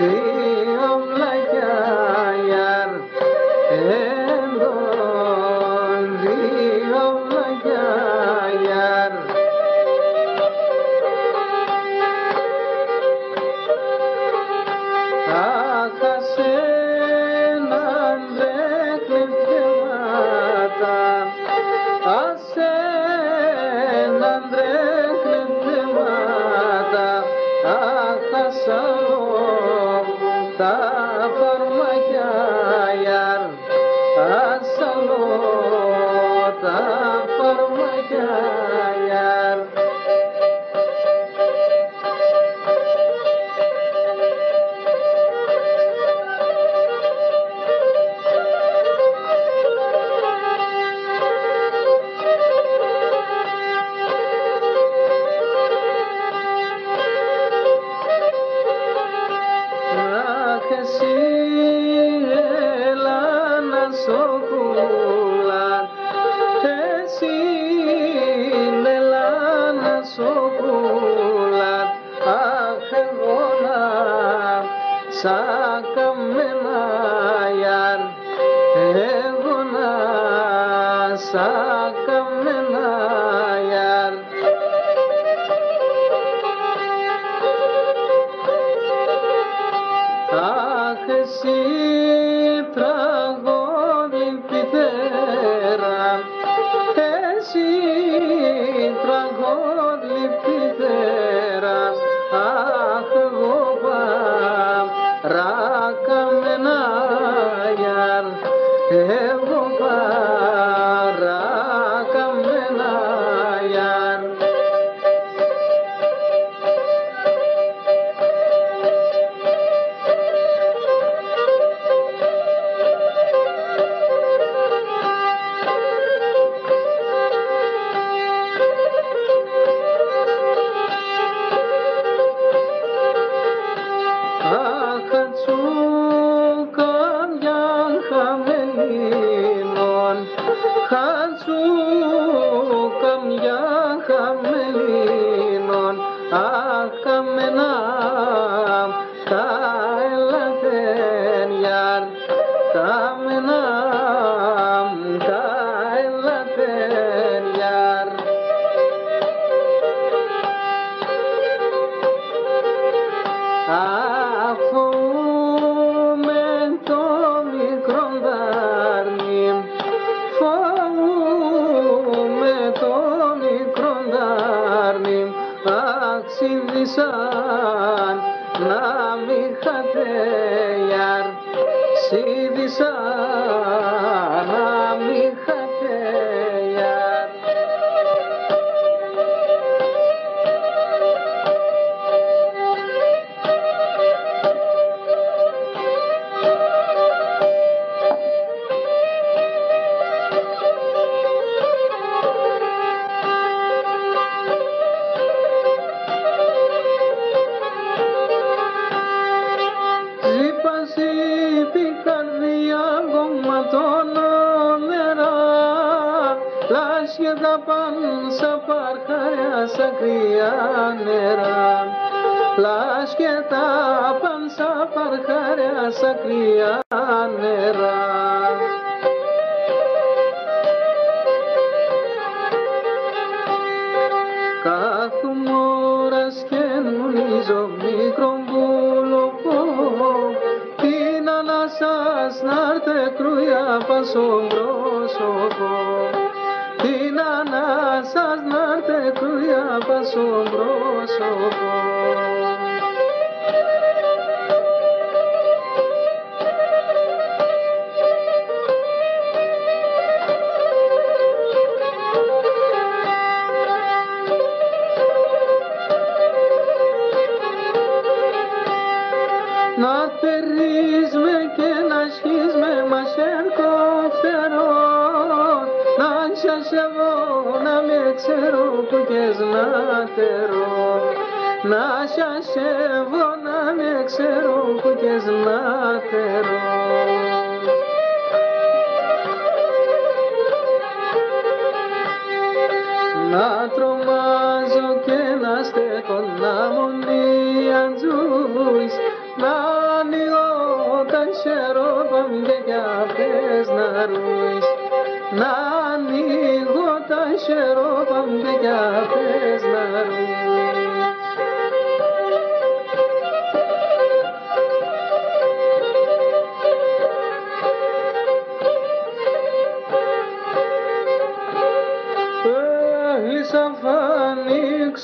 दे sokulan Hesin elana sokulan Akhirona sakam menayan Hegona eh, sakam ಕ್ರಿಯಾ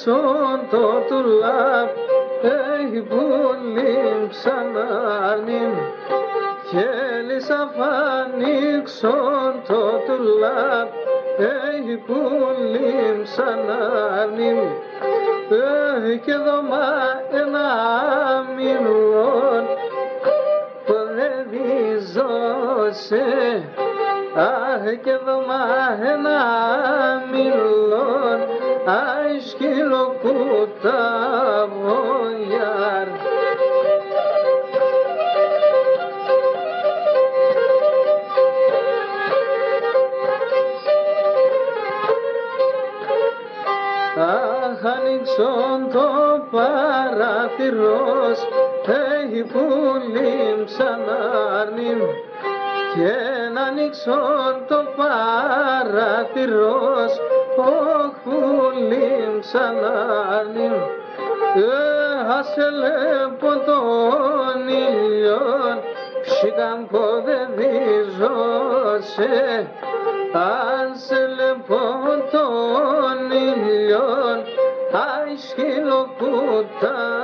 το τουλάπ έχει πουλή ξανάρνην και έλυσα φανίξον το τουλάπ έχει πουλή ξανάρνην έχει και δωμά ένα μηνών που δεν διζώσε Αχ και δωμά ένα μιλόν Αι σκύλο κούτα βοιάρ Αχ ανοίξον το παράθυρος έχει πουλή ξανάρνην και να ανοίξω το παράθυρος όχ πουλήν ξανάρνην ε, άσε λέπω τον ήλιον ψήκαν πόδε διζώσε άσε λέπω τον ήλιον άι σκυλοκούτα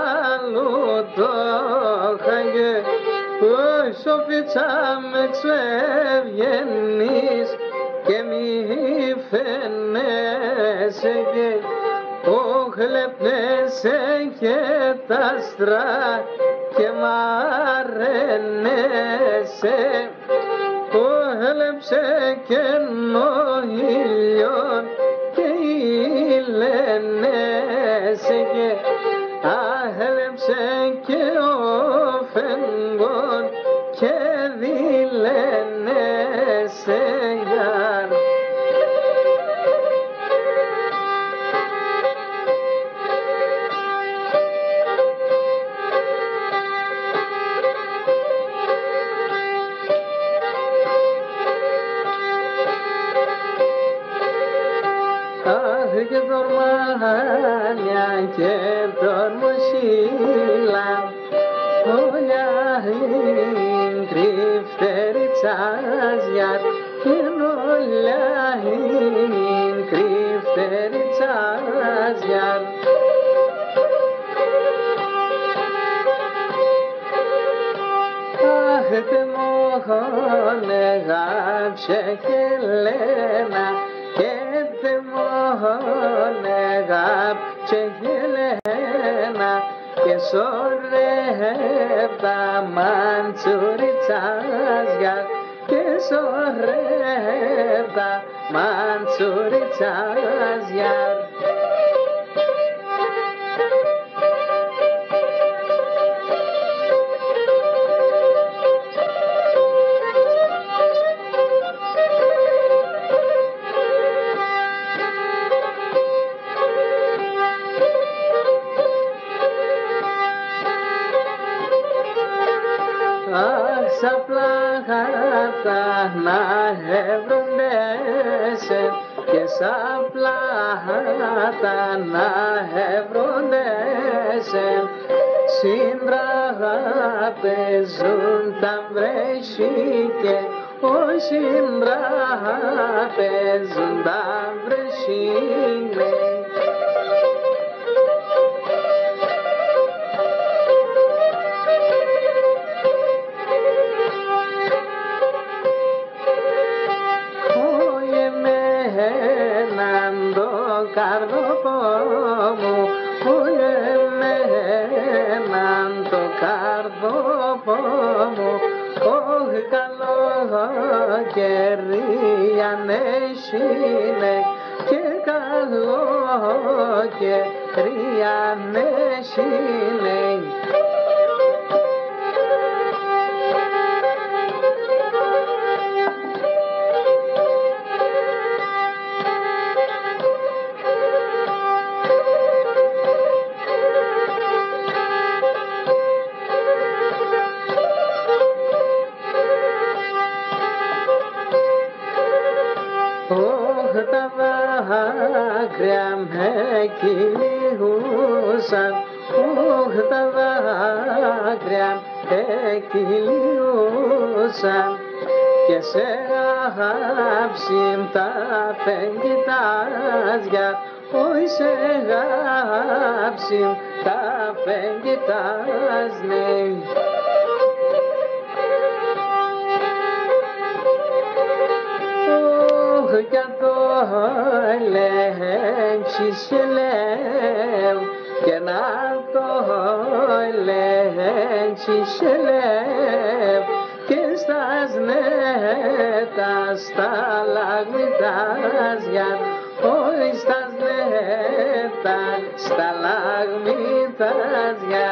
σαρμάλου το χαγε Ωι σοφίτσα με ξεβγενείς και μη φαινέσαι και ο χλεπνέσαι και τα στρά και μ' αρενέσαι που έλεψε κενό ήλιον και ηλενέσαι και κρυφτεριτσάζια και όλα είναι κρυφτεριτσάζια Αχ τε μόχονε γάψε και λένα και τε μόχονε γάψε και λένα και σωρεύτα μαντσουριτσάζια και σωρεύτα μαντσουριτσάζια Αχ, σαν πλάχατα να ευρωνέσαι και σαν πλάχατα να ευρωνέσαι Σύντραγα παίζουν τα βρέσι και ο σύντραγα παίζουν τα βρέσι καλοκαίρι ανέσυνε και καλοκαίρι ανέσυνε व्याघ्र्यां किलिहूषन् मुग्धवाघ्र्यां किलिहूषन् Κεσεγάψιμ τα φεγγιτάζια, όι σε γάψιμ τα φεγγιτάζ. για το ελέγξεις λέω. Και να το ελέγξεις λέω. Και στας σνέτα στα λαγμιτάζια, όχι στας σνέτα στα λαγμιτάζια.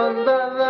on the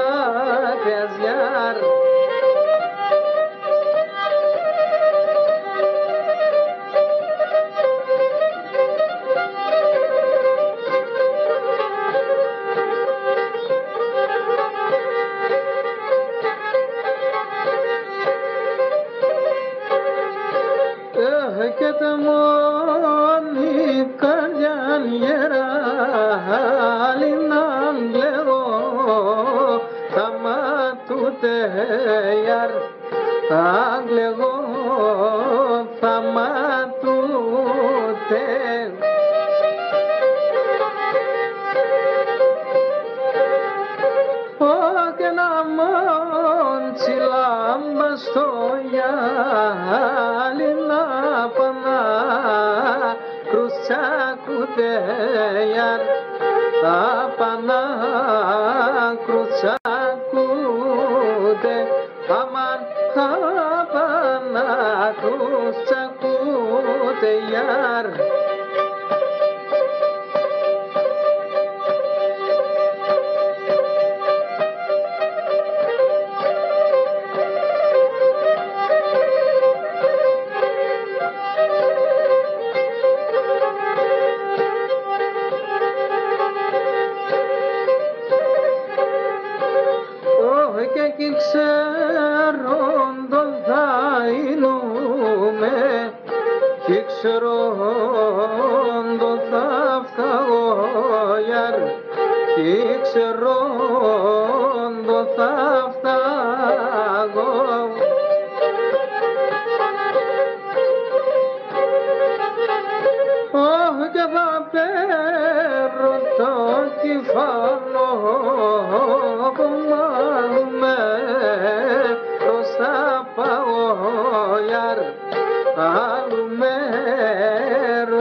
चकू يار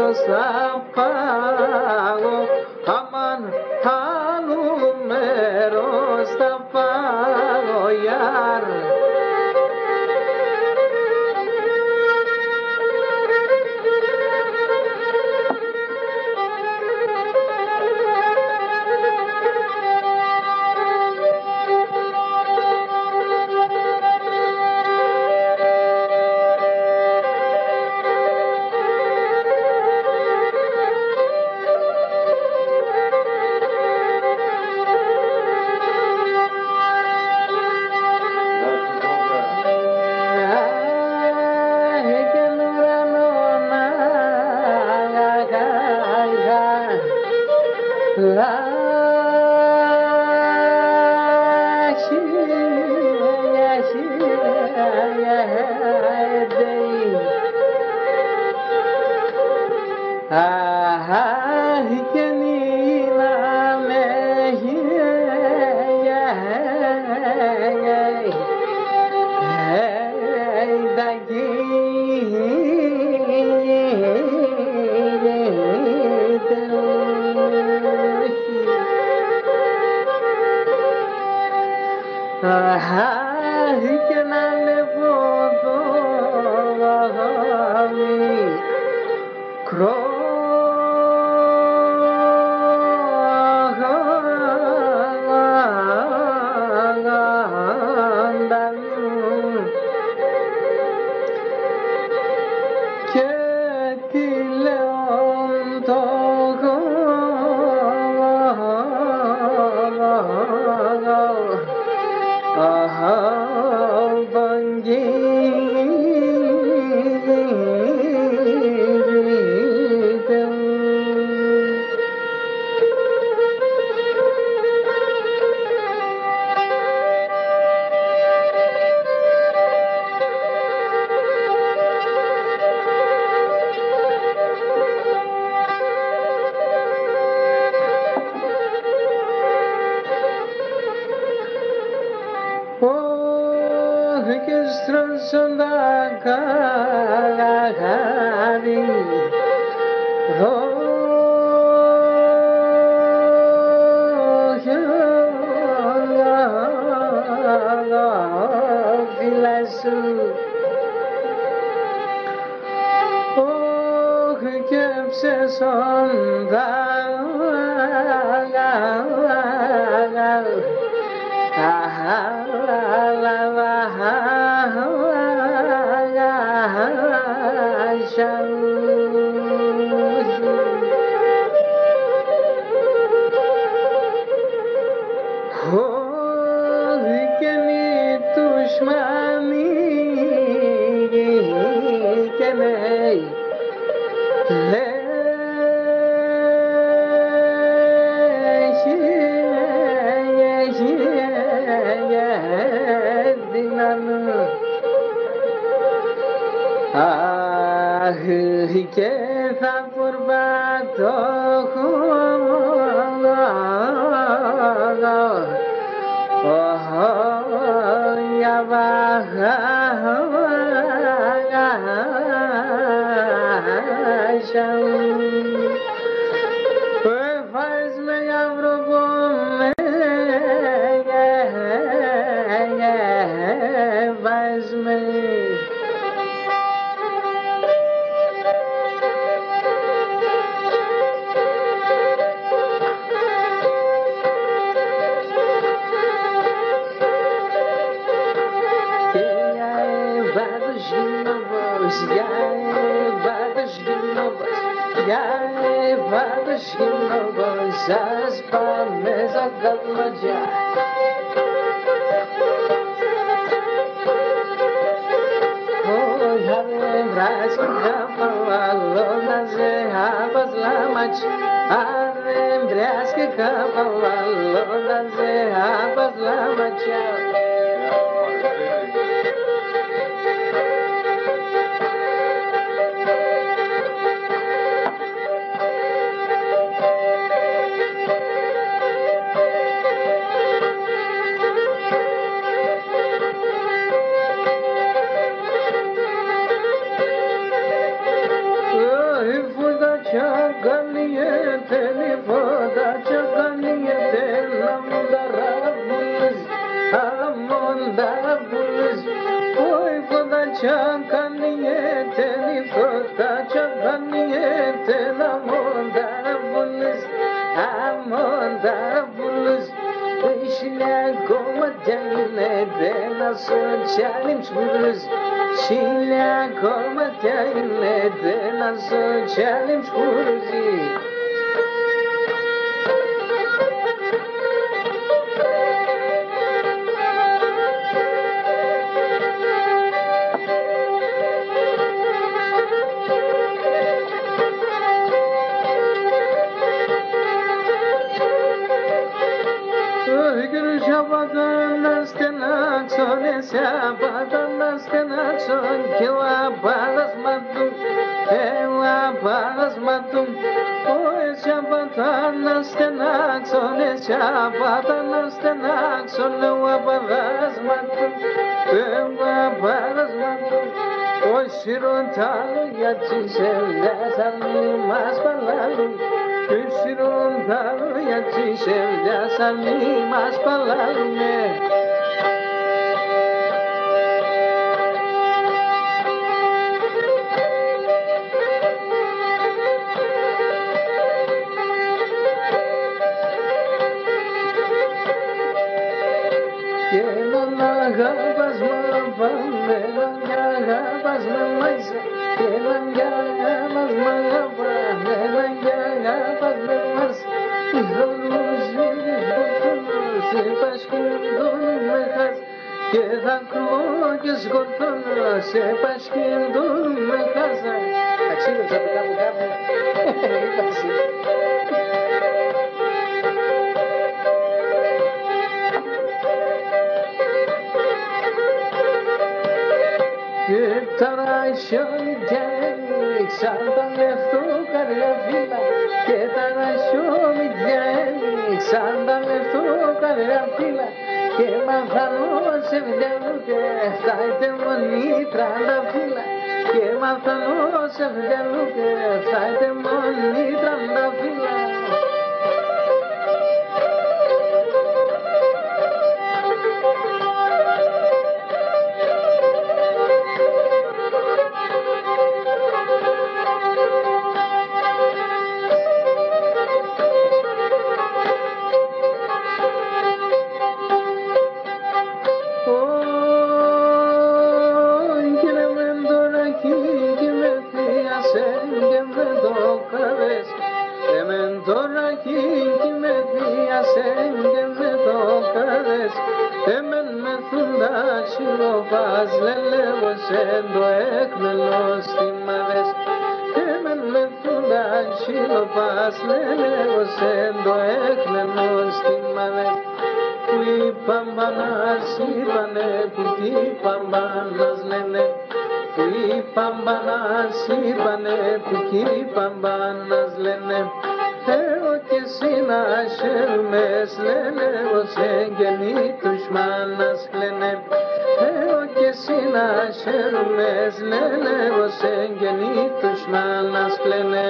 وسقى جای وقتشی نباش از با میزا قدم جای Rise and come alone as a habas lamach. Arem braske come alone as a habas lamach. çakan niyetini Sokta çakan niyetini buluz Amonda buluz Işine koma tenine Bela son çalim buluz Şile koma tenine Bela son çalim buluz στενάξω, ναι σε απάτα να στενάξω και ο απάτας ματούν, ε, ο απάτας ματούν. Ο εσύ απάτα να στενάξω, ναι σε απάτα να στενάξω, ναι ο απάτας ματούν, ε, ο você faz que eu pasquindo uma casa. Atira, já bugava, bugava. Tarasyon gel, sardan eftu karafila. Ke tarasyon gel, sardan me karafila. Ke mazano sevdel. Και μαθανό σε βιντεαλούτε, φτάιτε μονή τράντα φύλλα και μαθανό σε βιντεαλούτε, φτάιτε μονή τράντα είπαν μπανάς είπανε Που είπαν μπανάς λένε Εγώ και εσύ να χαίρομες Λένε ως εγγενή τους μάνας κλαίνε Εγώ και εσύ να χαίρομες Λένε ως εγγενή τους μάνας κλαίνε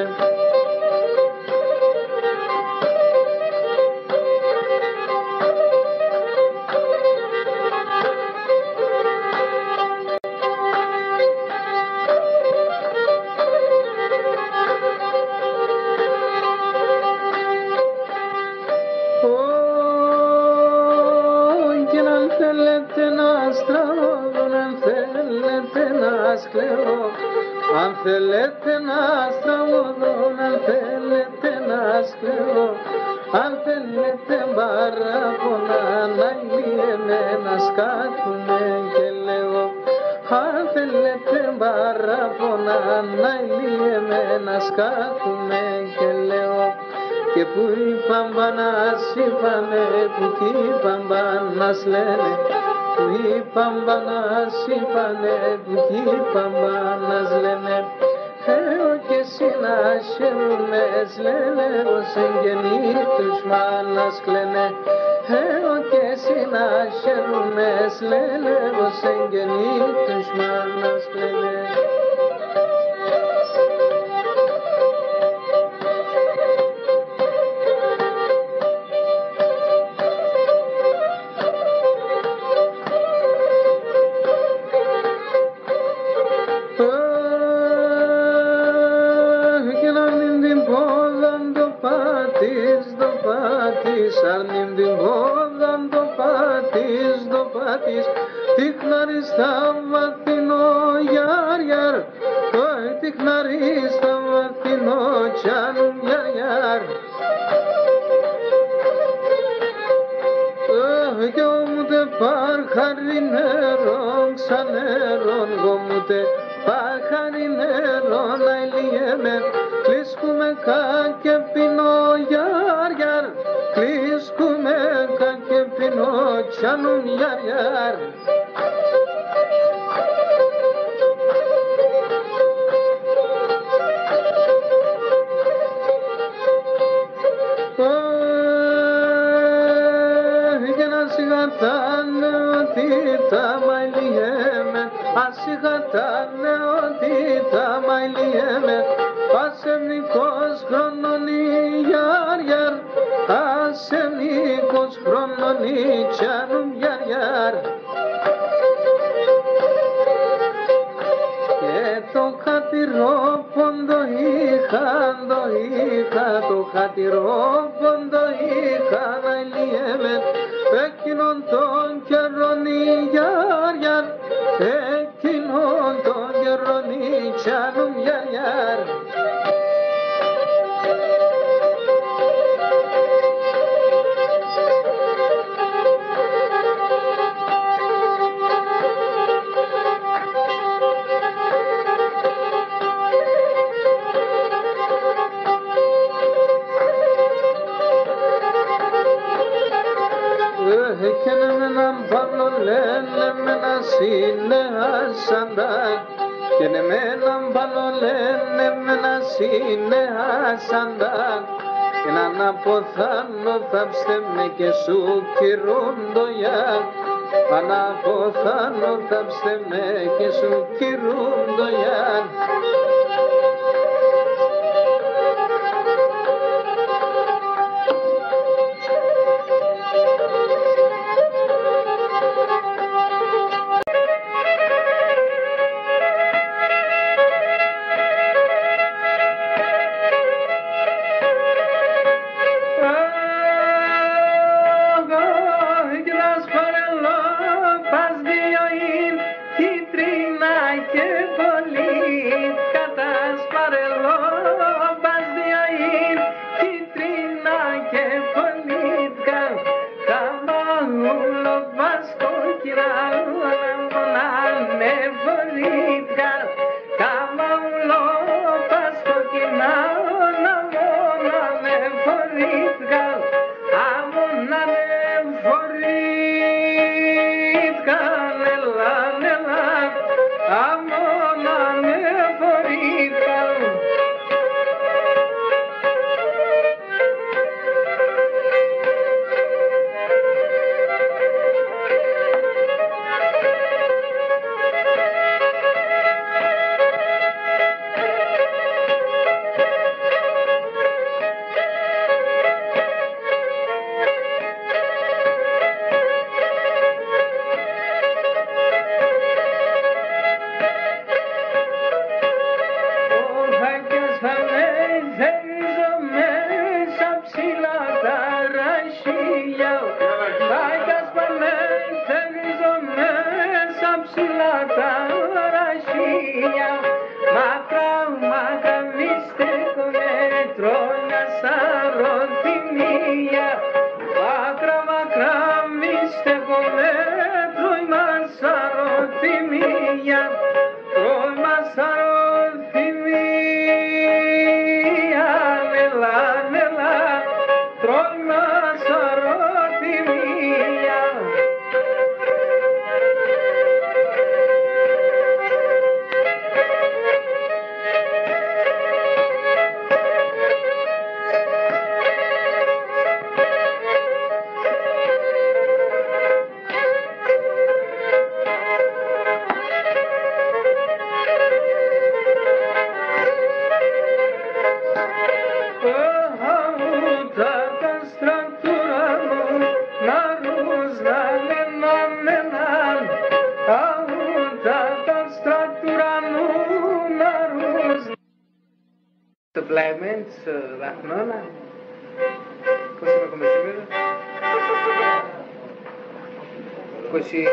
σκάθουμε και λέω, και που οι παμπανάς είπανε, που κι οι παμπανάς λένε, που οι παμπανάς είπανε, που κι οι παμπανάς λένε, Θεό και εσύ να χαίρομες, λένε, ως εγγενή τους μάνας κλαίνε, Θεό και εσύ να χαίρομες, λένε, ως εγγενή τους μάνας κλαίνε. Το πάτης, τυχνάρι στα βαθινό γιαρ γιαρ, ωι τυχνάρι στα βαθινό τσάν γιαρ γιαρ. Κι όμουτε παρχαρι νερό, ξανέρον, γόμουτε παρχαρι νερό, να ελιέμε, κλείσκουμε κα και πίνω γιαρ γιαρ, κλείσκουμε κα και πίνω τσάν κάνουν γιαρ γιαρ. Και να σιγατάνε ότι τα μαλλιέμαι ασιγατάνε ότι τα μαλλιέμαι ασεμνικός χρόνων η τσάνουν γιαρ γιαρ. Και το χατηρόποντο είχα, το είχα, το χατηρόποντο είχα να λιέμαι εκείνον τον καιρόν η γιαρ γιαρ. Εκείνον τον καιρόν η τσάνουν γιαρ γιαρ με ένα συνεχάσαντα και ναι με έναν Παύλο λένε με ένα συνεχάσαντα και να αποθάνω θάψτε με και σου κυρούν το γιά αν αποθάνω θάψτε με και σου κυρούν το γιά Rahmana ¿Cómo se llama como primero? Pues sí.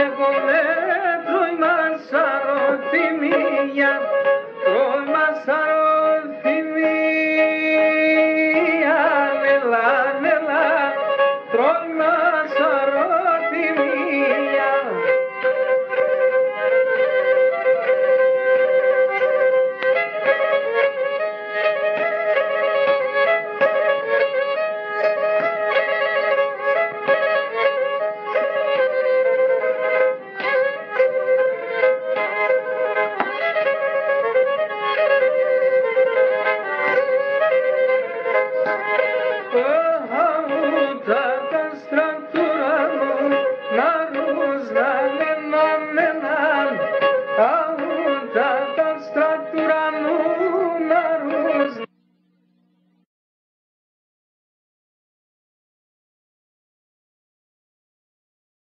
Μη